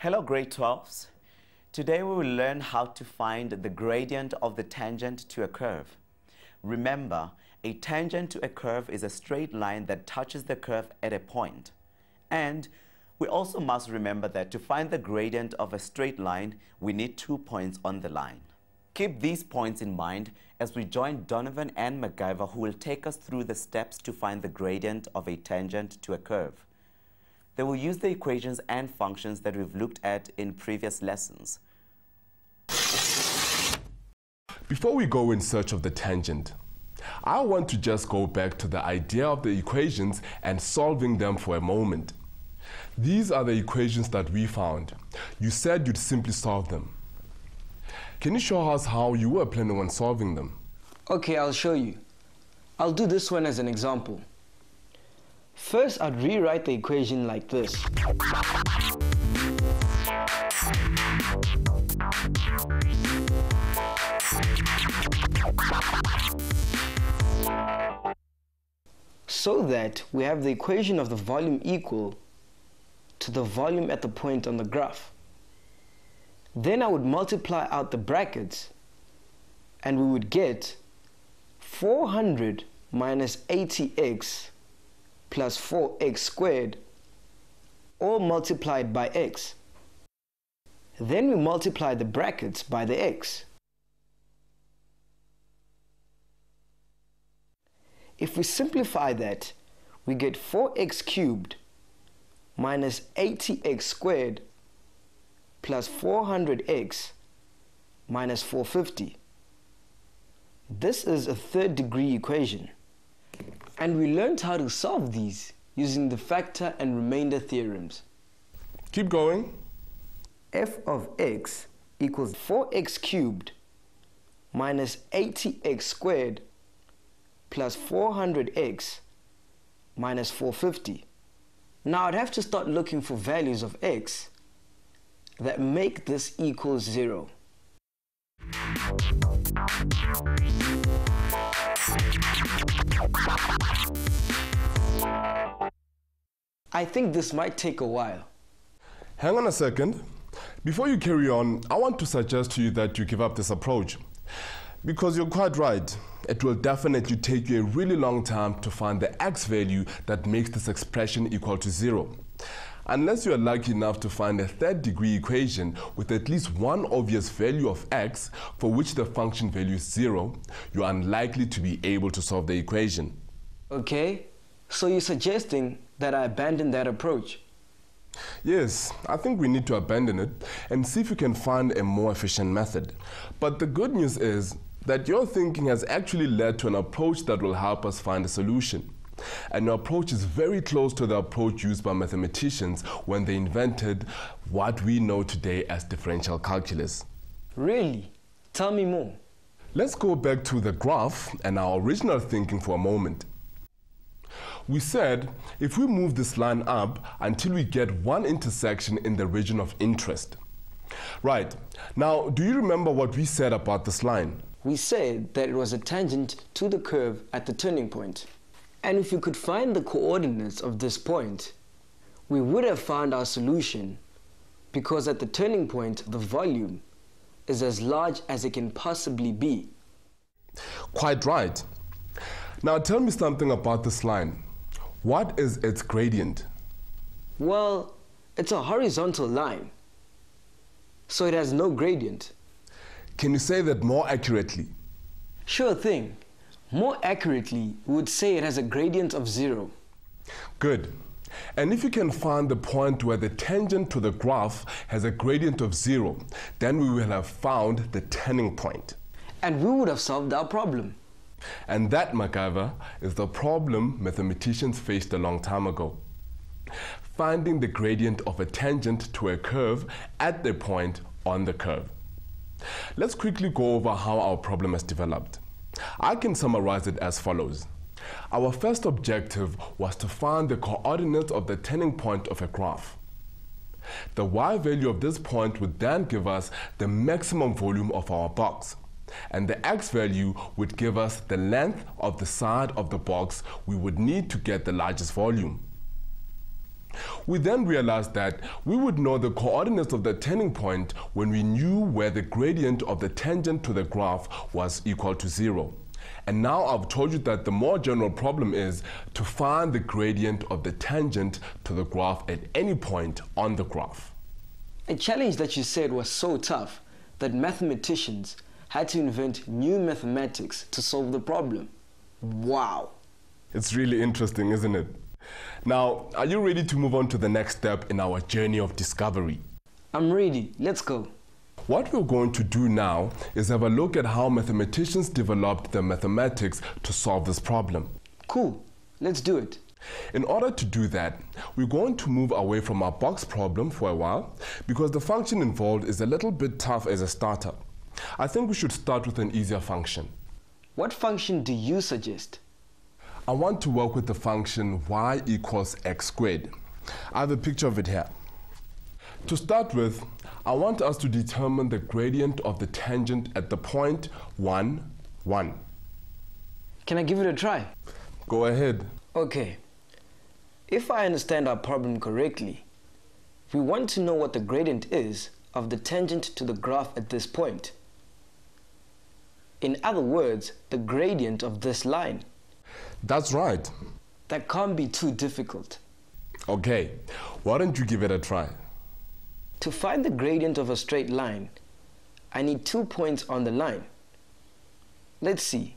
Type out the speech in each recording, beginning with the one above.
Hello grade 12s. Today we will learn how to find the gradient of the tangent to a curve. Remember, a tangent to a curve is a straight line that touches the curve at a point. And we also must remember that to find the gradient of a straight line, we need two points on the line. Keep these points in mind as we join Donovan and MacGyver who will take us through the steps to find the gradient of a tangent to a curve. They will use the equations and functions that we've looked at in previous lessons. Before we go in search of the tangent, I want to just go back to the idea of the equations and solving them for a moment. These are the equations that we found. You said you'd simply solve them. Can you show us how you were planning on solving them? Okay, I'll show you. I'll do this one as an example. First, I'd rewrite the equation like this. So that we have the equation of the volume equal to the volume at the point on the graph. Then I would multiply out the brackets and we would get 400 minus 80x plus 4x squared all multiplied by x. Then we multiply the brackets by the x. If we simplify that, we get 4x cubed minus 80x squared plus 400x minus 450. This is a third degree equation. And we learned how to solve these using the factor and remainder theorems. Keep going. f of x equals 4x cubed minus 80x squared plus 400x minus 450. Now I'd have to start looking for values of x that make this equal zero. I think this might take a while. Hang on a second. Before you carry on, I want to suggest to you that you give up this approach. Because you're quite right. It will definitely take you a really long time to find the x value that makes this expression equal to zero. Unless you are lucky enough to find a third degree equation with at least one obvious value of x for which the function value is zero, you are unlikely to be able to solve the equation. Okay, so you're suggesting that I abandon that approach? Yes, I think we need to abandon it and see if we can find a more efficient method. But the good news is that your thinking has actually led to an approach that will help us find a solution. And your approach is very close to the approach used by mathematicians when they invented what we know today as differential calculus. Really? Tell me more. Let's go back to the graph and our original thinking for a moment. We said if we move this line up until we get one intersection in the region of interest. Right, now do you remember what we said about this line? We said that it was a tangent to the curve at the turning point. And if we could find the coordinates of this point, we would have found our solution because at the turning point, the volume is as large as it can possibly be. Quite right. Now tell me something about this line. What is its gradient? Well, it's a horizontal line, so it has no gradient. Can you say that more accurately? Sure thing. More accurately, we would say it has a gradient of zero. Good. And if you can find the point where the tangent to the graph has a gradient of zero, then we will have found the turning point. And we would have solved our problem. And that, MacGyver, is the problem mathematicians faced a long time ago. Finding the gradient of a tangent to a curve at the point on the curve. Let's quickly go over how our problem has developed. I can summarize it as follows. Our first objective was to find the coordinates of the turning point of a graph. The y value of this point would then give us the maximum volume of our box. And the x value would give us the length of the side of the box we would need to get the largest volume. We then realized that we would know the coordinates of the turning point when we knew where the gradient of the tangent to the graph was equal to zero. And now I've told you that the more general problem is to find the gradient of the tangent to the graph at any point on the graph. A challenge that you said was so tough that mathematicians had to invent new mathematics to solve the problem. Wow. It's really interesting, isn't it? Now, are you ready to move on to the next step in our journey of discovery? I'm ready. Let's go. What we're going to do now is have a look at how mathematicians developed their mathematics to solve this problem. Cool. Let's do it. In order to do that, we're going to move away from our box problem for a while because the function involved is a little bit tough as a starter. I think we should start with an easier function. What function do you suggest? I want to work with the function y equals x squared. I have a picture of it here. To start with, I want us to determine the gradient of the tangent at the point 1, 1. Can I give it a try? Go ahead. Okay. If I understand our problem correctly, we want to know what the gradient is of the tangent to the graph at this point. In other words, the gradient of this line. That's right. That can't be too difficult. Okay, why don't you give it a try? To find the gradient of a straight line, I need two points on the line. Let's see.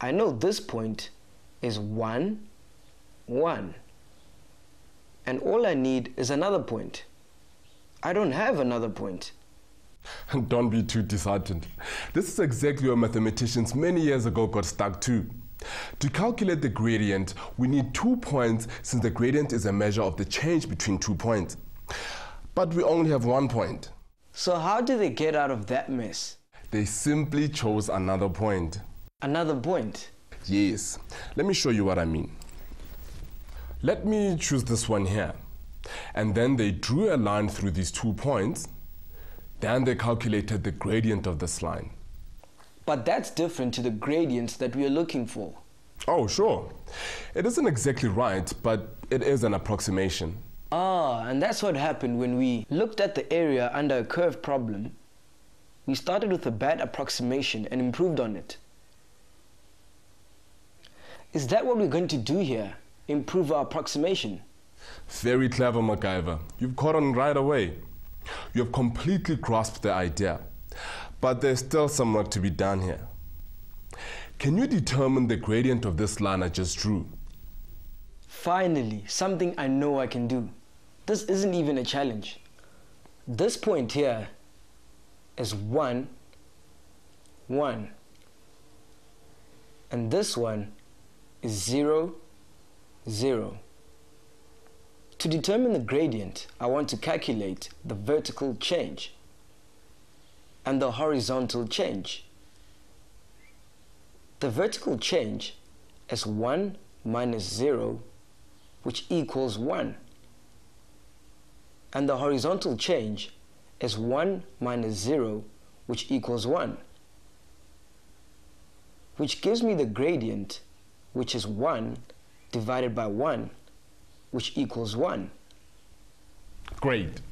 I know this point is 1, 1. And all I need is another point. I don't have another point. Don't be too disheartened. This is exactly where mathematicians many years ago got stuck too. To calculate the gradient, we need two points since the gradient is a measure of the change between two points. But we only have one point. So how did they get out of that mess? They simply chose another point. Another point? Yes. Let me show you what I mean. Let me choose this one here. And then they drew a line through these two points. Then they calculated the gradient of this line. But that's different to the gradients that we are looking for. Oh, sure. It isn't exactly right, but it is an approximation. Ah, and that's what happened when we looked at the area under a curve problem. We started with a bad approximation and improved on it. Is that what we're going to do here? Improve our approximation? Very clever, MacGyver. You've caught on right away. You have completely grasped the idea. But there's still some work to be done here. Can you determine the gradient of this line I just drew? Finally, something I know I can do. This isn't even a challenge. This point here is 1, 1. And this one is 0, 0. To determine the gradient, I want to calculate the vertical change and the horizontal change. The vertical change is 1 minus 0, which equals 1. And the horizontal change is 1 minus 0, which equals 1. Which gives me the gradient, which is 1 divided by 1, which equals 1. Great.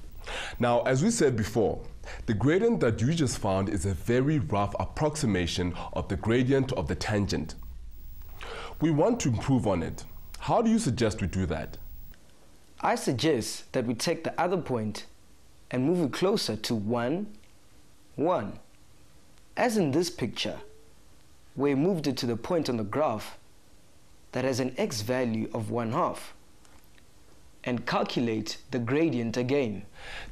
Now, as we said before, the gradient that you just found is a very rough approximation of the gradient of the tangent. We want to improve on it. How do you suggest we do that? I suggest that we take the other point and move it closer to 1, 1. As in this picture, we moved it to the point on the graph that has an x value of 1 half and calculate the gradient again.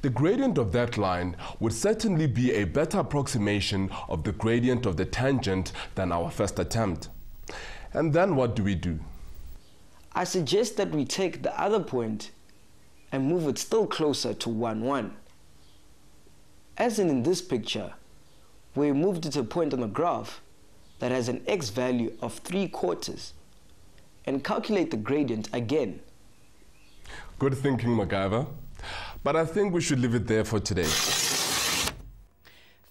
The gradient of that line would certainly be a better approximation of the gradient of the tangent than our first attempt. And then what do we do? I suggest that we take the other point and move it still closer to 1, 1. As in in this picture, we moved it to a point on the graph that has an x value of 3 quarters and calculate the gradient again Good thinking, MacGyver. But I think we should leave it there for today.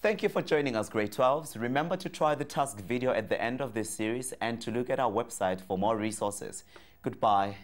Thank you for joining us, Grade 12s. Remember to try the task video at the end of this series and to look at our website for more resources. Goodbye.